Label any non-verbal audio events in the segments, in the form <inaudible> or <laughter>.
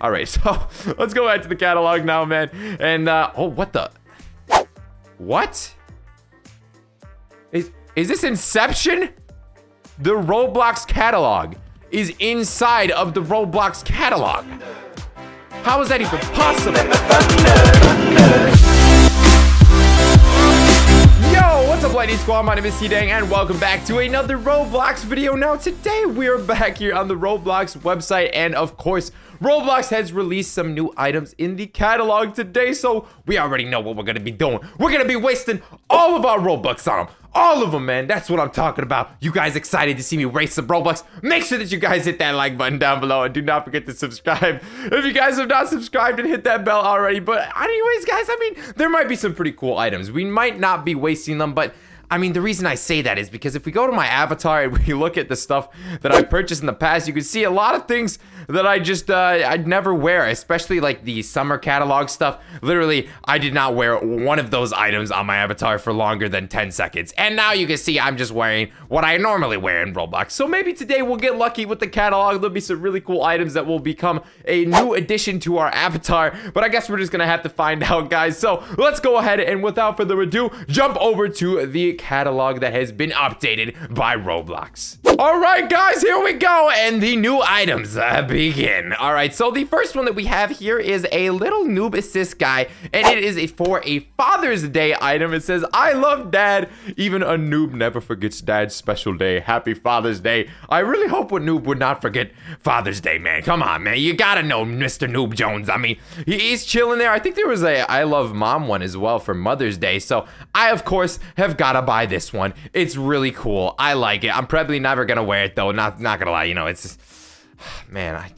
All right, <laughs> so let's go back to the catalog now, man. And, uh, oh, what the? What? Is, is this Inception? The Roblox catalog is inside of the Roblox catalog. How is that even possible? Up, Lightning Squad? My name is SeeDeng, and welcome back to another Roblox video. Now, today we are back here on the Roblox website, and of course, Roblox has released some new items in the catalog today, so we already know what we're gonna be doing. We're gonna be wasting all of our Robux on them. All of them, man. That's what I'm talking about. You guys excited to see me race some Robux? Make sure that you guys hit that like button down below and do not forget to subscribe if you guys have not subscribed and hit that bell already. But anyways, guys, I mean, there might be some pretty cool items. We might not be wasting them, but I mean, the reason I say that is because if we go to my avatar and <laughs> we look at the stuff that I purchased in the past, you can see a lot of things that I just, uh, I'd never wear, especially like the summer catalog stuff. Literally, I did not wear one of those items on my avatar for longer than 10 seconds. And now you can see I'm just wearing what I normally wear in Roblox. So maybe today we'll get lucky with the catalog. There'll be some really cool items that will become a new addition to our avatar. But I guess we're just gonna have to find <laughs> out, guys. So let's go ahead and without further ado, jump over to the catalog that has been updated by Roblox. All right, guys, here we go. And the new items uh, begin. All right, so the first one that we have here is a little noob assist guy, and it is a, for a Father's Day item. It says, I love dad. Even a noob never forgets dad's special day. Happy Father's Day. I really hope a noob would not forget Father's Day, man. Come on, man. You gotta know Mr. Noob Jones. I mean, he's chilling there. I think there was a I love mom one as well for Mother's Day. So I, of course, have gotta buy this one. It's really cool. I like it. I'm probably never gonna wear it though. Not not gonna lie. You know, it's just, <sighs> man. I.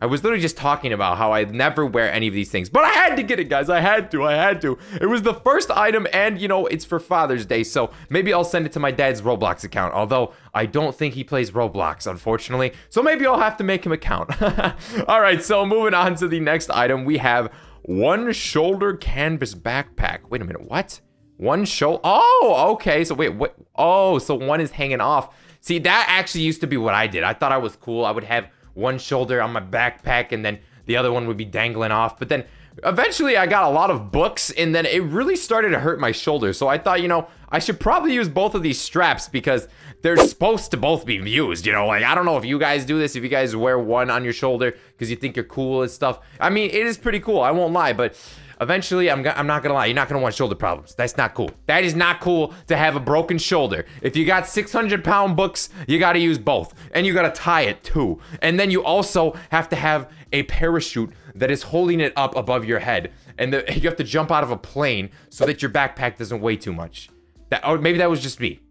I was literally just talking about how I never wear any of these things, but I had to get it, guys. I had to. I had to. It was the first item, and you know, it's for Father's Day, so maybe I'll send it to my dad's Roblox account. Although I don't think he plays Roblox, unfortunately, so maybe I'll have to make him a count. <laughs> All right, so moving on to the next item, we have one shoulder canvas backpack. Wait a minute, what? One show. Oh, okay. So wait, what? Oh, so one is hanging off. See, that actually used to be what I did. I thought I was cool. I would have one shoulder on my backpack and then the other one would be dangling off. But then eventually I got a lot of books and then it really started to hurt my shoulder. So I thought, you know, I should probably use both of these straps because they're supposed to both be used, you know, like I don't know if you guys do this, if you guys wear one on your shoulder because you think you're cool and stuff. I mean, it is pretty cool, I won't lie, but eventually, I'm, I'm not gonna lie, you're not gonna want shoulder problems. That's not cool. That is not cool to have a broken shoulder. If you got 600 pound books, you gotta use both. And you gotta tie it too. And then you also have to have a parachute that is holding it up above your head. And the, <laughs> you have to jump out of a plane so that your backpack doesn't weigh too much. That, or maybe that was just me.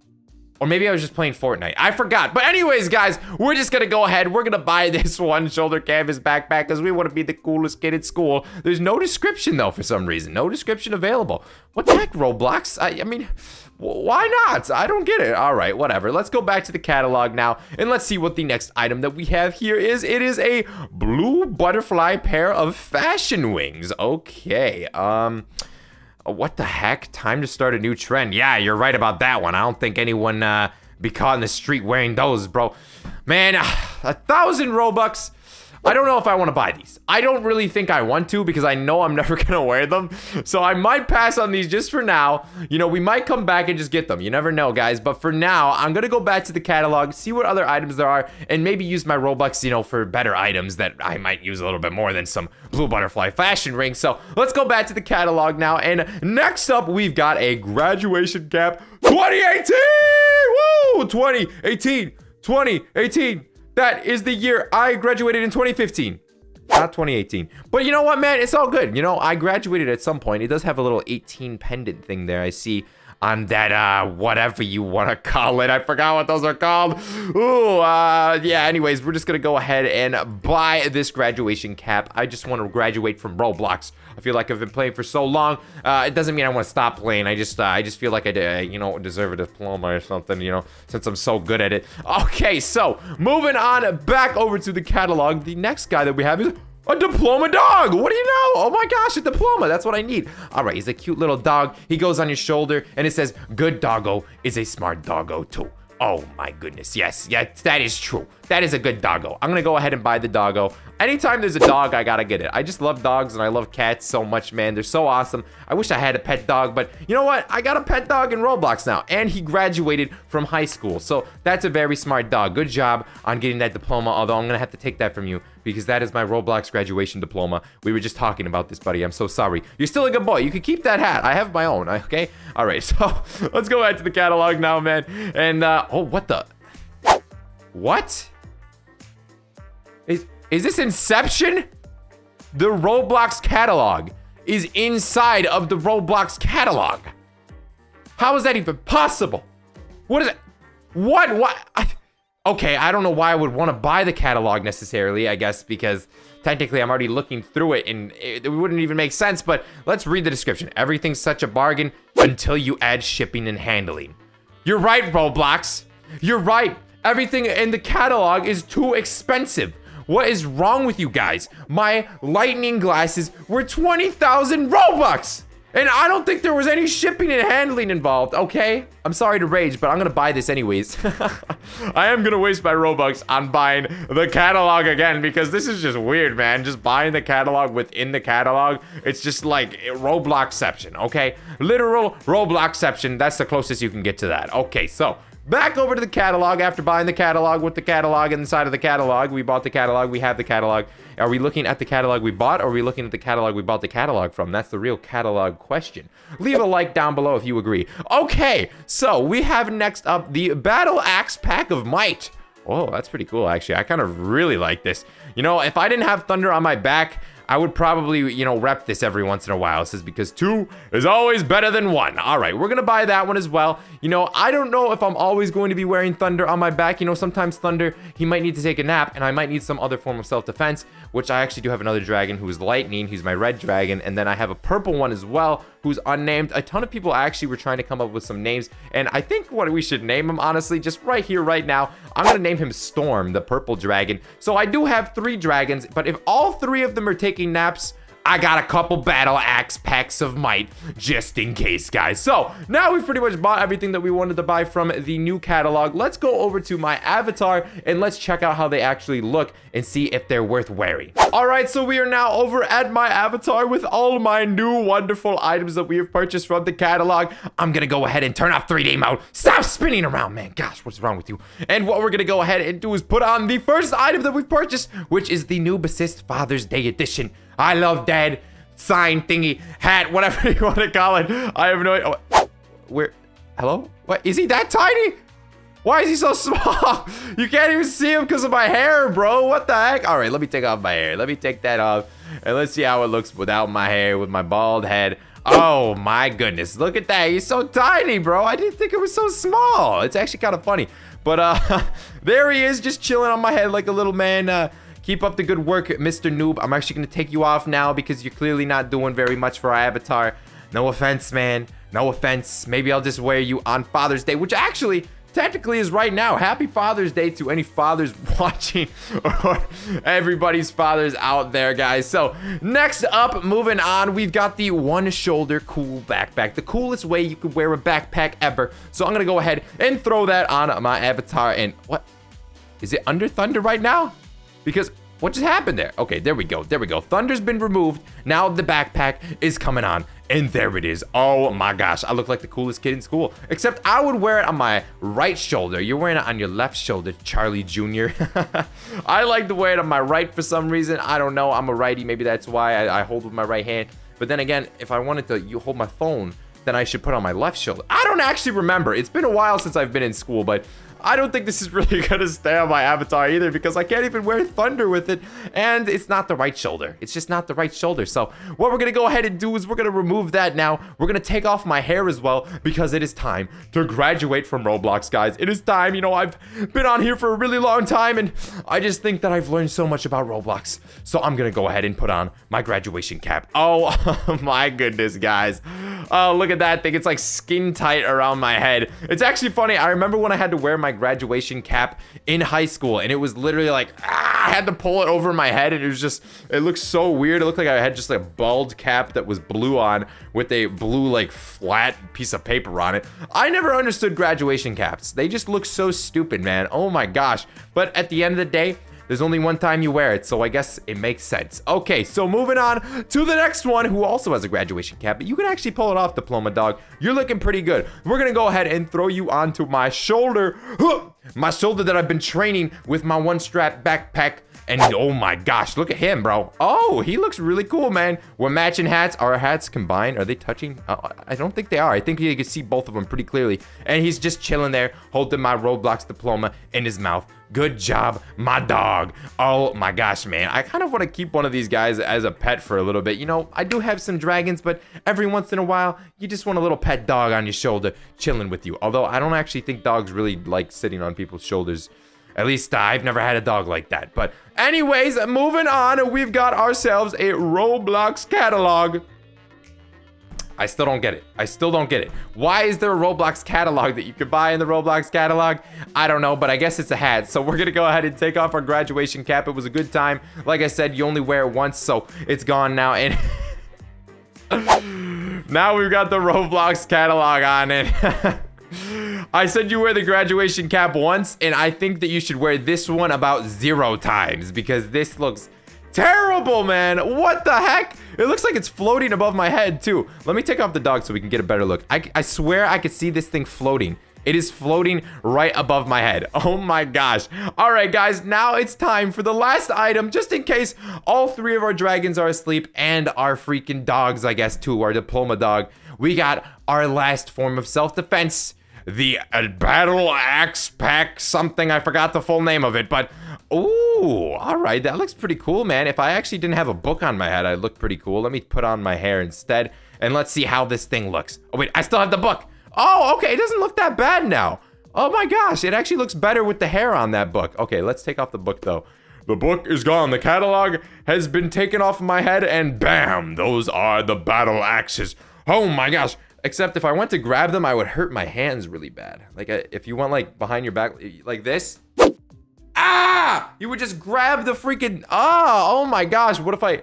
Or maybe I was just playing Fortnite. I forgot. But anyways, guys, we're just gonna go ahead. We're gonna buy this <laughs> one shoulder canvas backpack because we want to be the coolest kid at school. There's no description, though, for some reason. No description available. What the heck, Roblox? I, I mean, why not? I don't get it. All right, whatever. Let's go back to the catalog now, and let's see what the next item that we have here is. It is a blue butterfly pair of fashion wings. Okay, um... What the heck? Time to start a new trend. Yeah, you're right about that one. I don't think anyone uh, be caught in the street wearing those, bro. Man, <sighs> a thousand Robux. I don't know if I want to buy these. I don't really think I want to because I know I'm <laughs> never going to wear them. So I might pass on these just for now. You know, we might come back and just get them. You never know, guys. But for now, I'm going to go back to the catalog, see what other items there are, and maybe use my Robux, you know, for better items that I might use a little bit more than some blue butterfly fashion rings. So let's go back to the catalog now. And next up, we've got a graduation cap 2018! Woo! 2018! 2018! That is the year I graduated in 2015. Not 2018. But you know what, man? It's all good. You know, I graduated at some point. It does have a little 18 pendant thing there. I see on that, uh, whatever you want to call it. I forgot what those are called. Ooh, uh, yeah, anyways, we're just gonna go ahead and buy this graduation cap. I just want to graduate from Roblox. I feel like I've been playing for so long. Uh, it doesn't mean I want to stop playing. I just, uh, I just feel like I, uh, you know, deserve a diploma or something, you know, since I'm so good at it. Okay, so, moving on back over to the catalog. The next guy that we have is a diploma dog! What do you know? Oh my gosh, a diploma. That's what I need. All right, he's a cute little dog. He goes on your shoulder and it says, good doggo is a smart doggo too. Oh my goodness, yes, yes, that is true. That is a good doggo. I'm gonna go ahead and buy the doggo. Anytime there's a dog, I gotta get it. I just love dogs and I love cats so much, man. They're so awesome. I wish I had a pet dog, but you know what? I got a pet dog in Roblox now, and he graduated from high school. So that's a very smart dog. Good job on getting that diploma, although I'm gonna have to take that from you because that is my Roblox graduation diploma. We were just talking about this, buddy. I'm so sorry. You're still a good boy. You can keep that hat. I have my own, okay? All right, <laughs> so let's go back to the catalog now, man. And, uh, oh, what the? What? Is, is this Inception? The Roblox catalog is inside of the Roblox catalog. How is that even possible? What is it? What? What? I, okay, I don't know why I would want to buy the catalog necessarily, I guess, because technically I'm already looking through it and it, it wouldn't even make sense, but let's read the description. Everything's such a bargain until you add shipping and handling. You're right, Roblox. You're right. Everything in the catalog is too expensive. What is wrong with you guys? My lightning glasses were 20,000 Robux! And I don't think there was any shipping and handling involved, okay? I'm sorry to rage, but I'm gonna buy this anyways. <laughs> I am gonna waste my Robux on buying the catalog again because this is just weird, man. Just buying the catalog within the catalog. It's just like Robloxception, okay? Literal Robloxception. That's the closest you can get to that. Okay, so Back over to the catalog after buying the catalog with the catalog inside of the catalog. We bought the catalog. We have the catalog. Are we looking at the catalog we bought or are we looking at the catalog we bought the catalog from? That's the real catalog question. Leave a like down below if you agree. Okay, so we have next up the Battle Axe Pack of Might. Oh, that's pretty cool, actually. I kind of really like this. You know, if I didn't have Thunder on my back, I would probably, you know, rep this every once in a while. It says because two is always better than one. All right, we're gonna buy that one as well. You know, I don't know if I'm always going to be wearing Thunder on my back. You know, sometimes Thunder, he might need to take a nap and I might need some other form of self-defense, which I actually do have another dragon who's Lightning. He's my red dragon. And then I have a purple one as well who's unnamed. A ton of people actually were trying to come up with some names. And I think what we should name him, honestly, just right here, right now, I'm going to name him Storm, the purple dragon. So I do have three dragons, but if all three of them are taking naps, I got a couple battle axe packs of might just in case, guys. So now we've pretty much bought everything that we wanted to buy from the new catalog. Let's go over to my avatar and let's check out how they actually look and see if they're worth wearing. All right, so we are now over at my avatar with all my new wonderful items that we have purchased from the catalog. I'm gonna go ahead and turn off 3D mode. Stop spinning around, man. Gosh, what's wrong with you? And what we're gonna go ahead and do is put on the first item that we've purchased, which is the Noob Assist Father's Day Edition. I love dad sign thingy hat, whatever <laughs> you want to call it. I have no idea. Oh, where? Hello? What? Is he that tiny? Why is he so <laughs> small? You can't even see him because of my hair, bro. What the heck? All right, let me take off my hair. Let me take that off. And let's see how it looks without my hair, with my bald head. Oh my goodness. Look at that. He's so tiny, bro. I didn't think it was so small. It's actually kind of funny. But uh, <laughs> there he is, just chilling on my head like a little man. Uh, Keep up the good work, Mr. Noob. I'm actually going to take you off now because you're clearly not doing very much for our avatar. No offense, man. No offense. Maybe I'll just wear you on Father's Day, which actually technically is right now. Happy Father's Day to any fathers <laughs> watching or everybody's fathers out there, guys. So next up, moving on, we've got the one shoulder cool backpack. The coolest way you could wear a backpack ever. So I'm going to go ahead and throw that on my avatar. And what? Is it under thunder right now? Because what just happened there? Okay, there we go. There we go. Thunder's been removed. Now the backpack is coming on. And there it is. Oh my gosh. I look like the coolest kid in school. Except I would wear it on my right shoulder. You're wearing it on your left shoulder, Charlie Jr. <laughs> I like to wear it on my right for some reason. I don't know. I'm a righty. Maybe that's why I, I hold with my right hand. But then again, if I wanted to you hold my phone, then I should put on my left shoulder. I don't actually remember. It's been a while since I've been in school, but I don't think this is really <laughs> gonna stay on my avatar either because I can't even wear thunder with it and it's not the right shoulder. It's just not the right shoulder. So what we're gonna go ahead and do is we're gonna remove that now. We're gonna take off my hair as well because it is time to graduate from Roblox, guys. It is time. You know, I've been on here for a really long time and I just think that I've learned so much about Roblox. So I'm gonna go ahead and put on my graduation cap. Oh <laughs> my goodness, guys. Oh, look at that thing. It's like skin tight around my head. It's actually funny. I remember when I had to wear my graduation cap in high school and it was literally like, ah, I had to pull it over my head and it was just, it looked so weird. It looked like I had just like a bald cap that was blue on with a blue like flat piece of paper on it. I never understood graduation caps. They just look so stupid, man. Oh my gosh. But at the end of the day, there's only one time you wear it, so I guess it makes sense. Okay, so moving on to the next one, who also has a graduation cap, but you can actually pull it off, Diploma Dog. You're looking pretty good. We're gonna go ahead and throw you onto my shoulder. My shoulder that I've been training with my one strap backpack and oh my gosh, look at him, bro. Oh, he looks really cool, man. We're matching hats. Our hats combined. Are they touching? Uh, I don't think they are. I think you can see both of them pretty clearly. And he's just chilling there, holding my Roblox diploma in his mouth. Good job, my dog. Oh my gosh, man. I kind of want to keep one of these guys as a pet for a little bit. You know, I do have some dragons, but every once in a while, you just want a little pet dog on your shoulder chilling with you. Although I don't actually think dogs really like sitting on people's shoulders. At least uh, I've never had a dog like that. But anyways, moving on, we've got ourselves a Roblox catalog. I still don't get it. I still don't get it. Why is there a Roblox catalog that you could buy in the Roblox catalog? I don't know, but I guess it's a hat. So we're gonna go ahead and take off our graduation cap. It was a good time. Like I said, you only wear it once, so it's gone now. And <laughs> now we've got the Roblox catalog on it. <laughs> I said you wear the graduation cap once, and I think that you should wear this one about zero times because this looks terrible, man. What the heck? It looks like it's floating above my head, too. Let me take off the dog so we can get a better look. I, I swear I could see this thing floating. It is floating right above my head. <laughs> Oh my gosh. All right, guys, now it's time for the last item, just in case all three of our dragons are asleep and our freaking dogs, I guess, too, our diploma dog. We got our last form of self-defense the uh, battle axe pack something. I forgot the full name of it, but ooh, all right, that looks pretty cool, man. If I actually didn't have a book on my head, I'd look pretty cool. Let me put on my hair instead, and let's see how this thing looks. Oh wait, I still have the book. Oh, okay, it doesn't look that bad now. Oh my gosh, it actually looks better with the hair on that book. Okay, let's take off the book though. The book is gone. The catalog has been taken off my head, and bam, those are the battle axes. Oh my gosh. Except if I went to grab them, I would hurt my hands really bad. Like uh, if you went like behind your back, like this. Ah! You would just grab the freaking, ah, oh my gosh. What if I,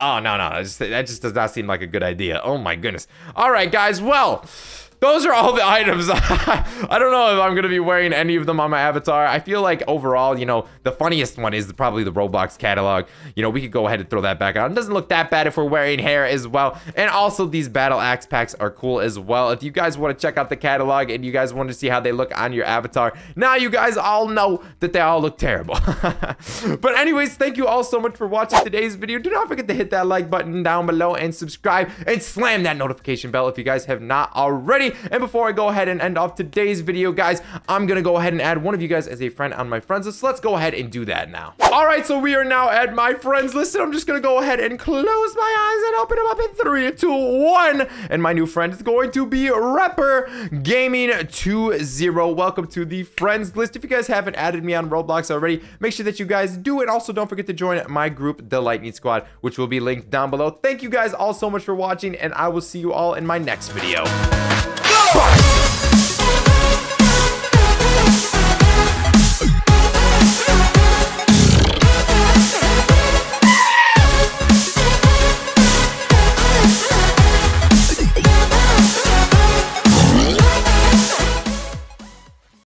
oh no, no, that just, does not seem like a good idea. Oh my goodness. All right, guys, well, those are all the <laughs> items. I don't know if I'm going to be wearing any of them on my avatar. I feel like overall, you know, the funniest one is probably the Roblox catalog. You know, we could go ahead and throw that back on. It doesn't look that bad if we're wearing hair as well. And also these battle axe packs are cool as well. If you guys want to check out the catalog and you guys want to see how they look on your avatar, now you guys all know that they all look terrible. <laughs> but anyways, thank you all so much for watching today's video. Do not forget to hit that like button down below and subscribe and slam that notification bell if you guys have not already. And before I go ahead and end off today's video, guys, I'm gonna go ahead and add one of you guys as a friend on my friends list. So let's go ahead and do that now. All right, so we are now at my friends list, and I'm just gonna go ahead and close my eyes and open them up in three, two, one. And my new friend is going to be Rapper Gaming 20. Welcome to the friends list. If you guys haven't added me on Roblox already, make sure that you guys do it. Also, don't forget to join my group, The Lightning Squad, which will be linked down below. Thank you guys all so much for watching, and I will see you all in my next video. Bye.